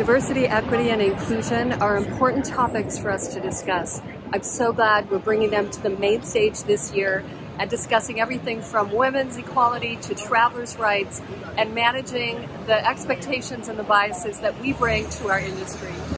Diversity, equity, and inclusion are important topics for us to discuss. I'm so glad we're bringing them to the main stage this year and discussing everything from women's equality to travelers' rights and managing the expectations and the biases that we bring to our industry.